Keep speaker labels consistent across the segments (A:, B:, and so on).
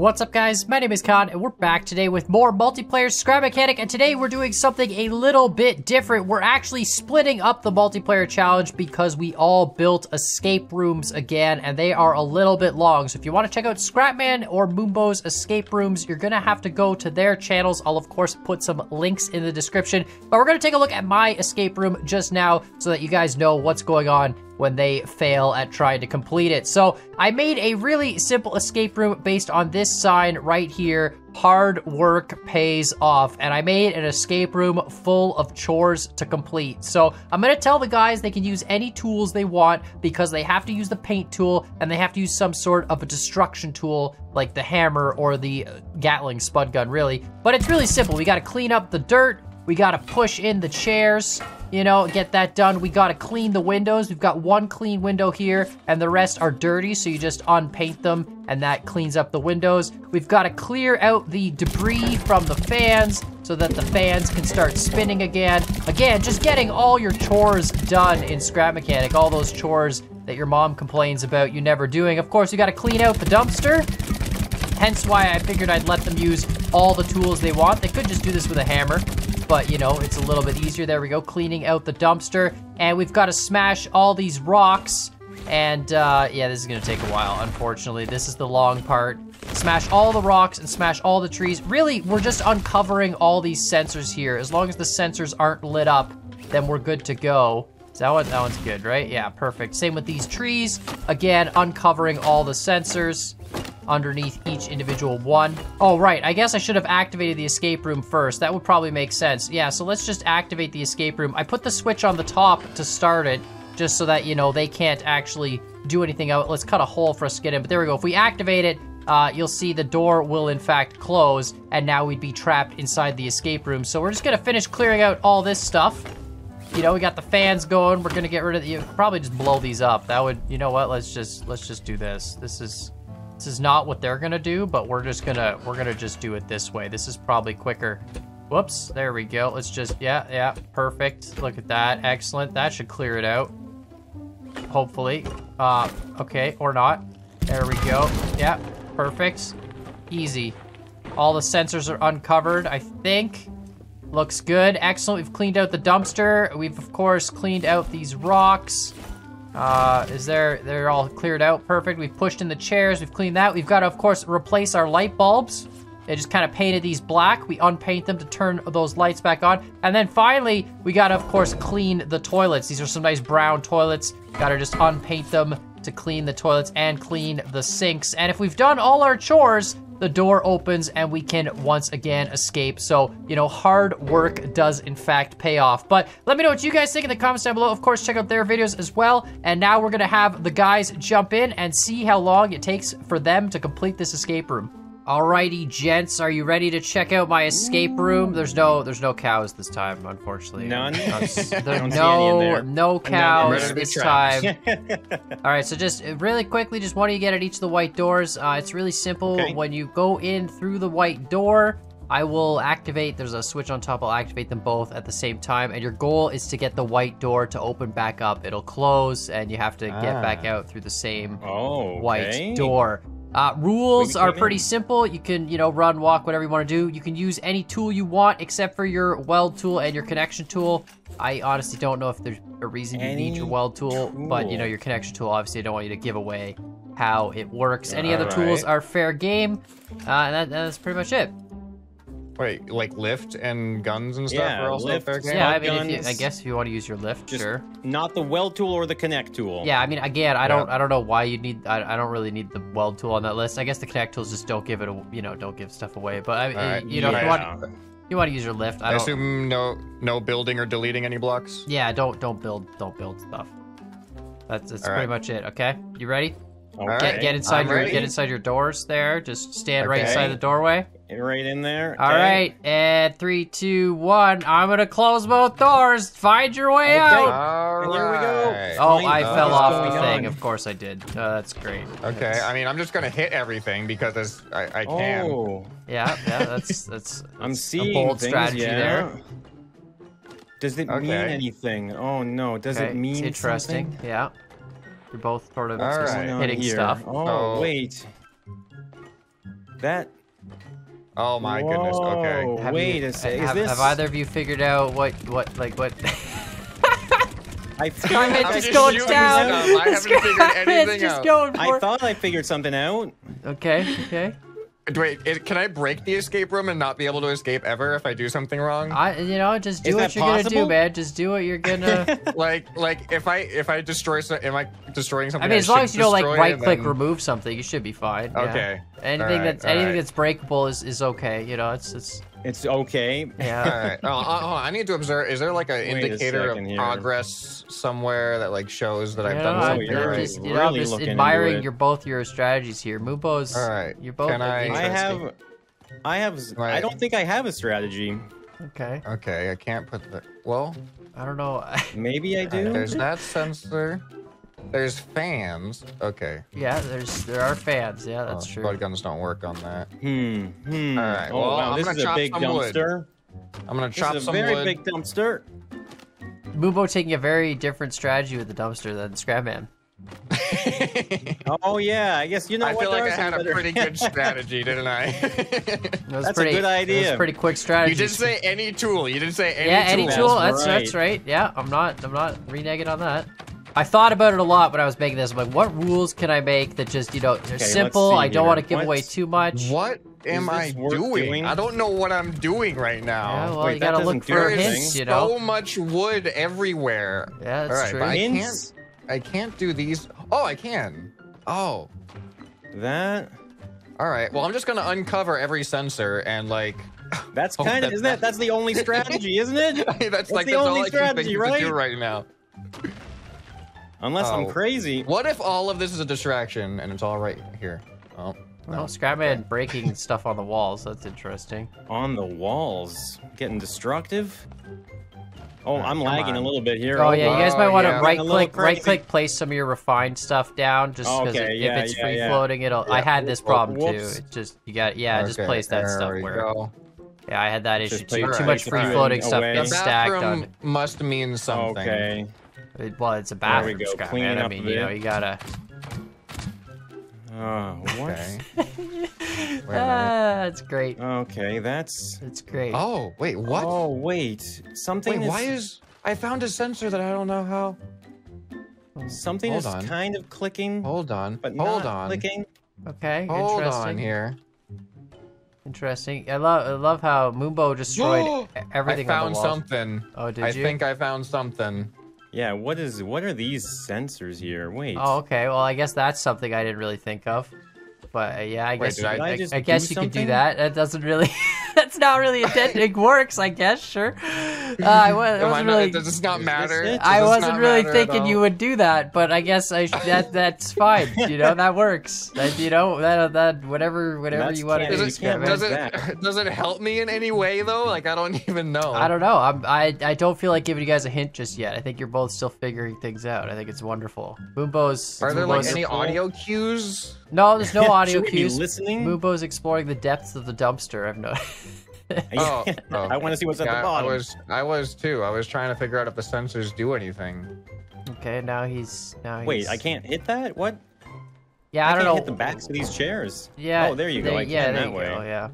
A: What's up guys, my name is Kan and we're back today with more multiplayer Scrap Mechanic and today we're doing something a little bit different. We're actually splitting up the multiplayer challenge because we all built escape rooms again and they are a little bit long. So if you want to check out Scrapman or Moonbo's escape rooms, you're gonna have to go to their channels. I'll of course put some links in the description, but we're gonna take a look at my escape room just now so that you guys know what's going on when they fail at trying to complete it. So I made a really simple escape room based on this sign right here, hard work pays off. And I made an escape room full of chores to complete. So I'm gonna tell the guys they can use any tools they want because they have to use the paint tool and they have to use some sort of a destruction tool like the hammer or the uh, Gatling spud gun really. But it's really simple. We gotta clean up the dirt, we gotta push in the chairs, you know, get that done. We gotta clean the windows. We've got one clean window here, and the rest are dirty, so you just unpaint them, and that cleans up the windows. We've gotta clear out the debris from the fans, so that the fans can start spinning again. Again, just getting all your chores done in Scrap Mechanic, all those chores that your mom complains about you never doing. Of course, you gotta clean out the dumpster, hence why I figured I'd let them use all the tools they want. They could just do this with a hammer, but you know, it's a little bit easier. There we go, cleaning out the dumpster. And we've got to smash all these rocks. And uh, yeah, this is gonna take a while, unfortunately. This is the long part. Smash all the rocks and smash all the trees. Really, we're just uncovering all these sensors here. As long as the sensors aren't lit up, then we're good to go. So that one, that one's good, right? Yeah, perfect. Same with these trees. Again, uncovering all the sensors underneath each individual one. Oh, right, I guess I should have activated the escape room first. That would probably make sense. Yeah, so let's just activate the escape room. I put the switch on the top to start it, just so that, you know, they can't actually do anything out. Let's cut a hole for us to get in, but there we go. If we activate it, uh, you'll see the door will in fact close, and now we'd be trapped inside the escape room. So we're just gonna finish clearing out all this stuff. You know, we got the fans going. We're gonna get rid of the, you probably just blow these up. That would, you know what? Let's just, let's just do this. This is, this is not what they're gonna do, but we're just gonna, we're gonna just do it this way. This is probably quicker. Whoops, there we go. Let's just, yeah, yeah, perfect. Look at that, excellent. That should clear it out. Hopefully. Uh, okay, or not. There we go. Yeah, perfect. Easy. All the sensors are uncovered, I think. Looks good, excellent. We've cleaned out the dumpster. We've, of course, cleaned out these rocks. Uh, is there, they're all cleared out, perfect. We've pushed in the chairs, we've cleaned that. We've got to, of course, replace our light bulbs. They just kind of painted these black. We unpaint them to turn those lights back on. And then finally, we gotta, of course, clean the toilets. These are some nice brown toilets. Gotta just unpaint them to clean the toilets and clean the sinks. And if we've done all our chores, the door opens and we can once again escape. So, you know, hard work does in fact pay off. But let me know what you guys think in the comments down below. Of course, check out their videos as well. And now we're gonna have the guys jump in and see how long it takes for them to complete this escape room. Alrighty, gents, are you ready to check out my escape room? There's no, there's no cows this time, unfortunately.
B: None?
A: There's
B: I don't see any in
A: no,
B: there.
A: no cows
B: be
A: this time. All right, so just uh, really quickly, just what do you get at each of the white doors? Uh, it's really simple.
B: Okay.
A: When you go in through the white door, I will activate, there's a switch on top, I'll activate them both at the same time, and your goal is to get the white door to open back up. It'll close, and you have to get back
B: Ah.
A: out through the same
B: oh,
A: white door. Uh, rules are pretty simple. You can, you know, run, walk, whatever you want to do. You can use any tool you want except for your weld tool and your connection tool. I honestly don't know if there's a reason you need your weld tool, but you know, your connection tool, obviously, I don't want you to give away how it works. Any other
B: All
A: tools are fair game, uh, and that, that's pretty much it.
C: Wait, like lift and guns and stuff
B: Yeah,
C: are also
B: lift,
C: fair game?
A: Yeah, I mean, if you, I guess if you want to use your lift,
B: Just
A: sure.
B: Not the weld tool or the connect tool.
A: Yeah, I mean, again, I don't, I don't know why you need. I, I don't really need the weld tool on that list. I guess the connect tools just don't give it, a, you know, don't give stuff away. But I,
C: Alright,
A: you know, if you want, you want to use your lift. I
C: I
A: don't.
C: assume no no building or deleting any blocks.
A: Yeah, don't don't build don't build stuff. That's that's
C: All
A: pretty
C: right.
A: much it. Okay, you ready?
B: Okay.
A: Get get inside
C: I'm
A: your
C: ready.
A: get inside your doors there. Just stand right inside the doorway.
B: Right in there.
A: All
B: okay.
A: right, and three, two, one. I'm gonna close both doors. Find your way
B: Okay.
A: out.
C: All
B: And here we go.
A: Oh,
B: Fine.
A: I fell off
B: going
A: the thing.
B: on?
A: Of course I did. Uh, that's great.
C: Okay, I mean, I'm just gonna hit everything because it's, I, I can.
B: Oh,
A: Yeah, yeah. That's that's,
B: I'm
A: that's
B: seeing
A: a bold
B: things,
A: strategy
B: yeah.
A: there.
B: Does it mean anything? Oh no, does
A: Okay,
B: it mean
A: it's interesting.
B: something?
A: Yeah, you're both sort of
C: right.
A: Hitting
B: here?
A: stuff.
B: Oh
C: So-
B: wait. That.
C: Oh my goodness. Okay.
A: Have
B: Wait
A: you-
B: a second.
A: Have,
B: this?
A: have either of you figured out what what like what?
B: I feel
C: I'm
A: just
C: just
A: going down.
C: I haven't figured
A: Skyman's
C: anything
A: just
C: out.
A: going
B: I thought I figured something out.
A: Okay, okay.
C: Wait, it, can I break the escape room and not be able to escape ever if I do something wrong?
A: I you know just do
B: Is
A: what you're gonna do, man. Just do what you're gonna.
C: like, like if I if I destroy, so, am I destroying something?
A: I mean, as long as you don't like right click
C: then-
A: remove something, you should be fine. yeah.
C: Okay.
A: Anything
C: Alright,
A: that's anything
C: alright.
A: that's breakable is is okay. You know, it's it's
B: It's okay.
A: yeah.
C: All right. Oh, hold on. I need to observe. Is there like an
B: Wait a
C: indicator of
B: second here.
C: progress somewhere that like shows that I've done
B: Oh,
C: something
B: you're
A: I'm
C: right?
A: just you know, I'm
B: really
A: just
B: looking into
A: admiring
B: it.
A: your both your strategies here. Moonbo's.
C: All right.
A: You're both.
C: Can I-
B: I
C: Interesting.
B: have. I have. I don't think I have a strategy.
A: Okay.
C: Okay, I can't put the. Well,
A: I don't know.
B: Maybe I do.
C: there's that sensor. There's fans. Okay.
A: yeah, there's there are fans. Yeah, that's
C: Oh,
A: true.
C: Blood guns don't work on that.
B: Hmm. Hmm.
C: All right,
B: Oh
C: well,
B: wow,
C: I'm
B: this
C: gonna
B: is a big
C: some wood.
B: dumpster.
C: I'm gonna chop
B: this is a
C: some
B: very
C: wood.
B: big dumpster.
A: Moonbo taking a very different strategy with the dumpster than Scrapman.
B: Oh yeah, I guess you know
C: I
B: what.
C: feel
B: there
C: like I
B: some
C: had a pretty good strategy, didn't I?
A: That was
B: That's a
A: pretty,
B: good
A: that was
B: idea.
A: pretty quick strategy.
C: you didn't say any tool. You didn't say any
A: yeah,
C: tool.
A: any
B: That's
A: tool. That's
B: right.
A: that's right. Yeah, I'm not I'm not reneging on that. I thought about it a lot when I was making this. I'm like, what rules can I make that just you know they're
B: let's
A: simple? I don't
B: here.
A: want to give away too much.
C: What am I doing?
B: doing?
C: I don't know what I'm doing right now.
A: Yeah, well,
B: Wait,
A: you gotta look for
B: anything.
A: hints, you
C: so much wood everywhere.
A: Yeah, that's
C: All right,
A: true.
C: but I can't. I can't do these. Oh, I can. Oh,
B: That.
C: all right. Well, I'm just gonna uncover every sensor and like.
B: That's
C: Oh,
B: kind of.
C: that-
B: Isn't that? That's the only strategy, isn't it?
C: that's like
B: the
C: that's all
B: only
C: I can
B: strategy,
C: think to do
B: right?
C: right now.
B: Unless I'm
C: Oh.
B: crazy.
C: What if all of this is a distraction and it's all right here? Oh,
A: Well, Scrapman breaking stuff on the walls. That's interesting.
B: On the walls, getting destructive. Oh, I'm
C: come
B: lagging a little bit here.
A: Oh yeah, you guys
C: Oh,
A: might want to
C: yeah.
A: right
B: Getting a little
A: click, right click, place some of your refined stuff down, just because
B: Okay,
A: if
B: yeah,
A: it's
B: yeah,
A: free
B: yeah.
A: floating, it'll. I had this
B: Oh,
A: problem too.
B: whoops.
A: It just you got yeah, just
C: okay,
A: place that stuff where.
C: go.
A: Yeah, I had that issue too. Too
C: it
A: much free floating stuff
B: Away.
C: The
A: getting stacked
C: bathroom
A: on.
C: must mean something.
B: Okay.
A: It, well, it's a
B: we
A: bathroom
B: go,
A: scrap,
B: cleaning
A: man. I mean, you know, you gotta.
B: Oh, what?
C: Okay. Wait a.
A: Ah, it's great.
B: Okay, that's.
A: It's great.
C: Oh, wait, what?
B: Oh wait, something
C: wait,
B: is.
C: why is I found a sensor that I don't know how?
B: something
C: Hold
B: is
C: on.
B: kind of clicking,
C: Hold on.
B: but
C: Hold on.
B: clicking?
A: Okay,
C: Hold
A: interesting.
C: on here.
A: Interesting. I love, I love how Moonbo destroyed everything
C: I found
A: on the walls.
C: something.
A: Oh, did
C: I
A: you?
C: I think I found something.
B: Yeah. What is? What are these sensors here? Wait.
A: Oh, okay. Well, I guess that's something I didn't really think of. But uh, yeah, I
C: Wait,
A: guess you,
C: I-
B: I
A: I, guess you could do that. That doesn't really. that's not really intended. It works, I guess. Sure. Uh, I wa- I
C: Am I
A: wasn't
C: not-
A: really.
C: does this not matter?
B: it?
C: Does
A: I wasn't really thinking you would do that, but I guess I that that's fine. You know that works. That, you know that that whatever whatever
B: That's
A: you want to
B: can't-
A: do.
C: Does it, does, it, does it help me in any way though? Like I don't even know.
A: I don't know. I'm, I I don't feel like giving you guys a hint just yet. I think you're both still figuring things out. I think it's wonderful. Moonbo's.
C: Are there like any
B: wonderful.
C: audio cues?
A: No, there's no audio
B: Should we be
A: cues.
B: listening?
A: Moonbo's exploring the depths of the dumpster. I've noticed.
C: Oh, oh.
B: I oh. want to see what's at the bottom.
C: I was, I was too. I was trying to figure out if the sensors do anything.
A: okay, now he's now.
B: Wait, I can't hit that. What?
A: Yeah, I,
B: I,
A: don't
B: can't
A: know.
B: hit the backs of these chairs.
A: Yeah.
B: Oh, there you go. I
A: yeah,
B: can
A: there
B: that
A: you
B: way.
A: go. Yeah.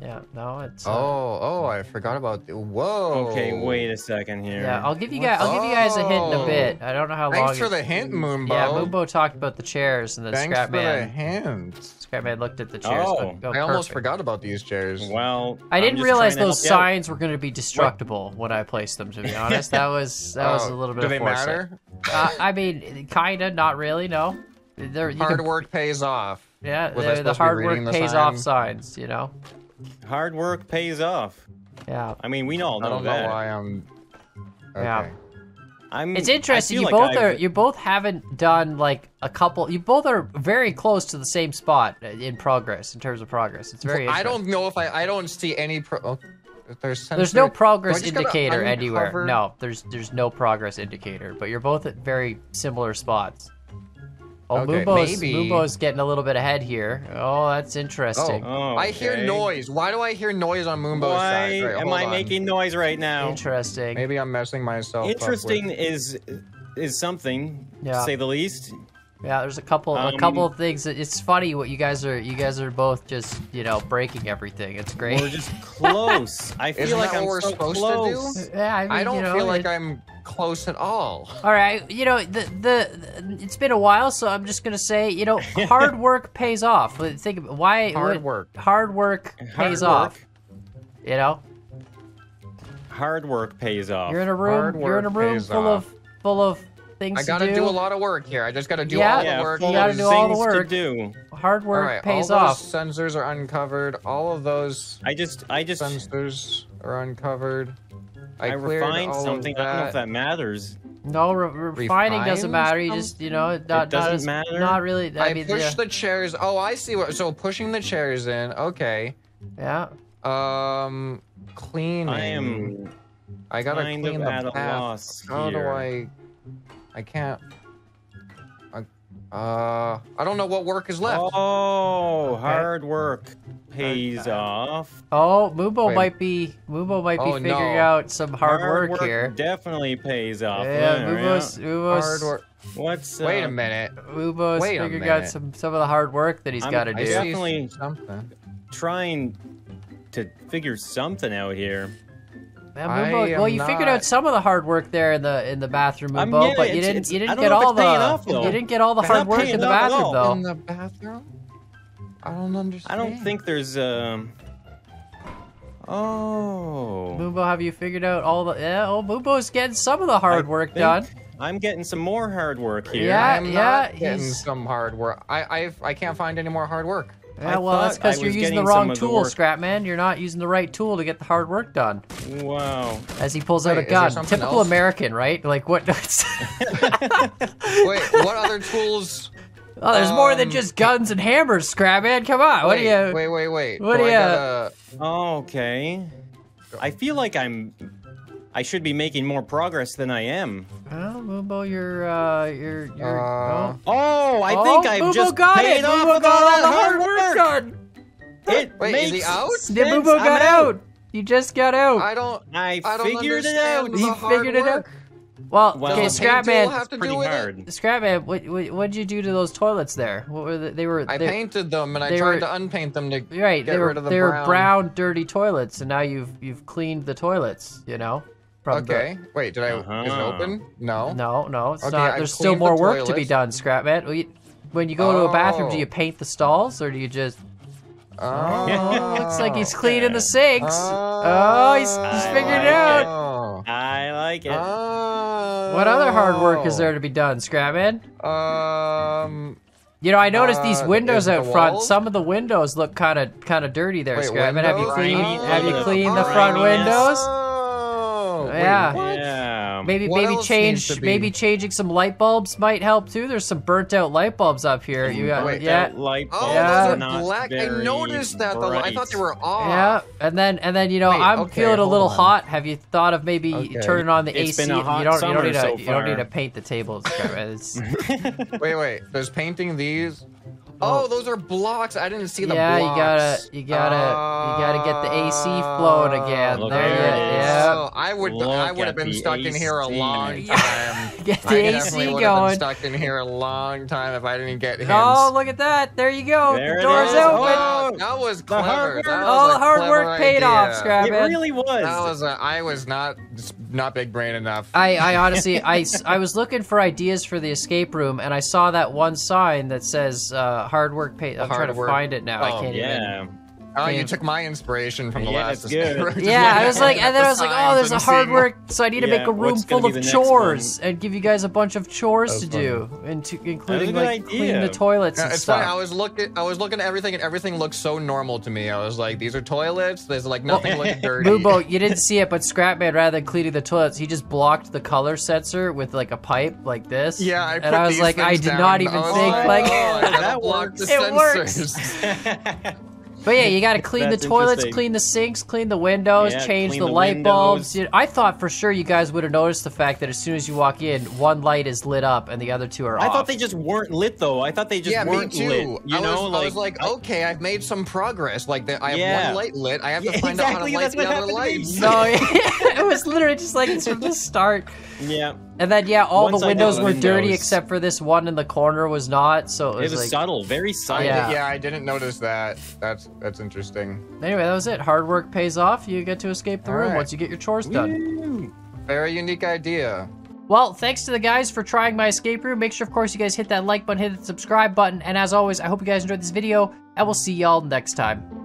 A: Yeah. No, it's. uh,
C: Oh, oh, I forgot about. The, whoa.
B: Okay, wait a second here.
A: Yeah, I'll give you guys. I'll give you guys a hint in a
C: Oh.
A: bit. I don't know how long.
C: Thanks for
A: it-
C: the hint, Moonbo.
A: Yeah, Moonbo talked about the chairs and then
C: Thanks for the
A: Scrapman.
C: hint.
A: Scrapman looked at the chairs.
B: Oh,
A: but, oh,
C: I almost
A: perfect.
C: forgot about these chairs.
B: Well,
A: I didn't realize those
B: help out.
A: signs were going to be destructible when I placed them. To be honest, that was that was a
C: Oh,
A: little bit.
C: Do
A: of
C: they
A: foresight.
C: matter?
A: Uh, I mean, kinda, not really. No, they're
C: Hard
A: can-
C: work pays off.
A: Yeah,
C: Was I
A: they're- the
C: supposed to be
A: hard work
C: the
A: pays off
C: sign?
A: signs. You know.
B: Hard work pays off.
A: Yeah.
B: I mean, we all know
C: I don't know
B: that.
C: why I'm. Okay.
A: Yeah.
B: I'm.
A: It's interesting. You
B: like
A: both
B: I've-
A: are. You both haven't done like a couple. You both are very close to the same spot in progress in terms of progress. It's very.
C: I
A: interesting.
C: don't know if I. I don't see any. Pro- oh, there's
A: There's no progress
C: just gotta
A: indicator anywhere. No, there's there's no progress indicator. But you're both at very similar spots. Oh,
C: Okay,
A: Moonbo's,
C: maybe-
A: Moonbo's getting a little bit ahead here. Oh, that's interesting.
B: Oh,
C: I hear noise. Why do I hear noise on Moonbo's
B: Why
C: side? Right,
B: am I
C: on.
B: making noise right now?
A: Interesting.
C: Maybe I'm messing myself. up with-
B: Interesting is is something
A: Yeah.
B: to say the least.
A: Yeah, there's a couple a
B: Um,
A: couple of things. that- It's funny what you guys are you guys are both just you know breaking everything. It's great.
B: We're just close. I feel
C: Isn't
B: like
C: that
B: I'm
C: what we're
B: so
C: supposed to do?
A: yeah, I, mean,
C: I don't
A: you know,
C: feel like
A: it-
C: I'm close at all.
A: All right, you know the, the it's been a while, so I'm just gonna say you know hard work pays off. Think of why
C: Hard
A: what-
C: work.
A: Hard work
B: Hard
A: pays
B: work.
A: off. You know,
B: Hard work pays off.
A: you're in a room. You're in a room full
C: off.
A: of full of things
C: I gotta
A: to
C: do. a lot of work here. I just gotta do
A: Yeah.
C: all
B: yeah,
C: the work.
B: full
A: You gotta do all the
B: things
A: work.
B: to do.
A: Hard
C: all
A: work
C: right,
A: pays
C: all
A: off.
C: those sensors are uncovered. All of those
B: I just, I just,
C: sensors are uncovered. I,
B: I refined something. I don't know if
C: that.
B: that matters.
A: No, re- refining doesn't
C: Refine
A: matter. You just, you know, not, not
B: doesn't
A: as,
B: matter?
A: Not really. I,
C: I,
A: mean,
C: pushed
A: yeah,
C: the chairs. Oh, I see what. So pushing the chairs in. Okay.
A: yeah.
C: Um, cleaning.
B: I am
C: I gotta
B: kind
C: clean
B: of
C: the
B: at a
C: bath.
B: loss
C: How do. I? I can't. I, uh, I don't know what work is left.
B: Oh, hard work pays off.
A: Oh, Moonbo
C: Wait.
A: might be Moonbo might be
C: Oh,
A: figuring
C: no.
A: out some hard, work, here.
B: definitely pays off.
A: Yeah,
B: Yeah,
A: Moonbo's Moonbo's
C: Hard work.
B: What's uh,
C: Wait a minute.
A: Moonbo's
C: Wait a
A: figuring out some some of the hard work that he's
B: I'm-
A: got to do.
B: see- Definitely-
C: something.
B: Trying to figure something out here.
A: Yeah,
C: I
A: well,
C: am
A: you figured out some of the hard work there in the in the bathroom,
B: I'm getting-
A: but you didn't you didn't get all the
B: off,
A: you didn't get all the
B: It's
A: hard work in the bathroom
B: all.
A: though.
C: In the bathroom? I don't understand.
B: I don't think there's um. Oh.
A: Moonbo, have you figured out all the? Yeah, oh, Moonbo's getting some of the hard
B: I
A: work done.
B: I'm getting some more hard work here.
A: Yeah,
C: I'm
A: yeah,
C: not getting
A: he's-
C: some hard work. I I I can't find any more hard work.
A: Yeah,
B: I
A: well, that's because you're using the wrong
B: some of the
A: tool. Scrapman. You're not using the right tool to get the hard work done.
B: Wow.
A: As he pulls out a gun. Typical
C: else?
A: American, right? Like what?
C: Wait, what other tools?
A: oh, there's more than
C: Um,
A: just guns and hammers, Scrapman. Come on. What
C: wait,
A: do you?
C: Wait, wait, wait.
A: what
C: do
A: do
C: I
A: ya-
C: gotta-
B: Okay. I feel like I'm. I should be making more progress than I am.
A: Well, Moonbo, you're uh, you're you're.
C: Uh,
A: oh.
B: Oh, I
A: Oh,
B: think I've
A: Moonbo
B: just
A: got
B: paid
A: it.
B: off
A: Moonbo
B: with
A: got
B: all
A: all
B: that
A: the hard work done.
B: It
C: Wait,
B: makes
C: is he out?
B: sense.
A: Yeah,
B: Moonbo
A: got out. You just got out.
C: I don't.
B: I
C: I don't
B: figured it out.
C: the
A: He
C: hard
A: figured it out. Well,
B: Well,
A: okay,
B: Does
C: the paint tool
A: Scrapman.
C: have to
B: Pretty
C: do with it?
B: hard.
A: Scrapman, what, what what'd you do to those toilets there? What were the, they were?
C: I
A: they,
C: painted them and I
A: they
C: tried
A: were-
C: to unpaint them to
A: Right,
C: get
A: they were
C: rid of the
A: they were
C: brown.
A: brown, dirty toilets, and now you've you've cleaned the toilets. You know. From the-
C: Okay. Wait, did I? Is it
B: Uh-huh.
C: open? No.
A: No, no, it's
C: Okay,
A: not. There's still
C: cleaned the
A: more work to be done, Scrapman. We- When you go to a bathroom, do
C: Oh.
A: you paint the stalls or do you just?
C: Oh,
A: Oh, looks like he's cleaning the sinks.
C: Oh,
A: Oh, he's, he's figured it out.
C: Oh.
B: I like it.
C: Oh.
A: What other hard work is there to be done, Scrapman?
C: Um.
A: You know, I noticed these
C: Uh,
A: windows out
C: the
A: front.
C: walls?
A: Some of the windows look kind of kind of dirty there,
C: Wait,
A: Scrapman. Have you
C: windows?
A: cleaned?
B: Grimy,
A: Have you
B: uh,
A: cleaned the
B: oh,
A: front
B: griminess.
A: windows?
C: Oh, wait,
A: Yeah.
C: what?
B: yeah.
A: Maybe
C: What
A: maybe change
C: needs to be-
A: maybe changing some light bulbs might help too. There's some burnt out light bulbs up here. You got
C: Wait,
A: yeah.
B: That light
C: Oh,
B: bulbs
A: Yeah.
C: those
B: are
C: are black. I noticed that. The, I thought they were off.
A: Yeah, and then and then you know
C: Wait,
A: I'm
C: okay,
A: feeling a little
C: on.
A: hot. Have you thought of maybe
C: Okay.
A: turning on the
B: It's
A: AC?
B: been a hot
A: you don't you don't need to
B: so
A: you don't need to paint the tables. Scrapman.
C: Wait, wait. There's painting these. Oh, oh, those are blocks. I didn't see the
A: yeah,
C: blocks.
A: you gotta you gotta you gotta get the AC flowing again.
B: Oh, look,
A: there
B: there
A: you
B: it is.
A: yeah.
C: Oh, I would
B: Look
C: I would have been
B: the
C: stuck in here a long time.
A: Get
C: I
A: the
C: definitely
A: AC
C: would have been
A: going.
C: stuck in here a long time if I didn't get hints.
A: Oh, look at that! There you go.
B: There
A: the door's open.
C: Oh, that was
B: The hard
C: clever.
B: work.
C: That was
A: All the hard work paid off,
C: idea.
A: Scrap.
B: It really was.
C: That was a, I was not not big brain enough.
A: I, I honestly, I, s- I was looking for ideas for the escape room, and I saw that one sign that says uh, "hard work pay." I'm
C: Hard
A: trying to
C: work.
A: find it now. I
C: Oh,
A: can't even.
B: Yeah.
C: Oh, you took my inspiration from the
B: Yeah,
C: last.
B: it's good.
A: Yeah, I was like, and then I was like, oh, there's a hard work, so I need to make a room full of chores
B: one?
A: and give you guys a bunch of chores
C: That's
A: to do, and to, including
B: good
A: like clean the toilets
C: Yeah,
A: and
C: it's
A: stuff.
C: funny. I was looking. I was looking at everything, and everything looked so normal to me. I was like, "These are toilets. There's like nothing looked dirty."
A: Moonbo, you didn't see it, but Scrapman, rather than cleaning the toilets, he just blocked the color sensor with like a pipe like this.
C: Yeah, I put
A: and I was
C: these
A: like, I did
C: down.
A: not even think like.
C: oh, I gotta
B: That
C: block
B: works.
C: the
A: It works.
C: Sensors.
A: But yeah, you got to clean the toilets, clean the sinks, clean the windows,
B: Yeah,
A: change the,
B: the
A: light
B: windows.
A: bulbs. You- I thought for sure you guys would have noticed the fact that as soon as you walk in, one light is lit up and the other two are
B: I
A: off.
B: thought they just weren't lit though. I thought they just
C: yeah, me
B: weren't
C: too.
B: lit. You
C: I,
B: know,
C: was,
B: like
C: I was like, okay, I've made some progress. Like, the, I have
B: Yeah.
C: one light lit. I have to
B: Yeah,
C: find
B: exactly,
C: out how to light the other
B: happened to me.
C: lights.
A: No, it was literally just like it's from the start.
B: Yeah.
A: And then yeah, all
B: Once
A: the
B: I know
A: windows were dirty except for this one in the corner was not. So it
B: It
A: was,
B: was
A: like
B: subtle, very subtle.
A: Yeah.
C: yeah, I didn't notice that. That's that's interesting.
A: anyway, that was it. Hard work pays off. You get to escape the
C: All
A: room
C: right.
A: once you get your chores done.
C: Very unique idea.
A: Well, thanks to the guys for trying my escape room. Make sure, of course, you guys hit that like button, hit the subscribe button, and as always, I hope you guys enjoyed this video, and we'll see y'all next time.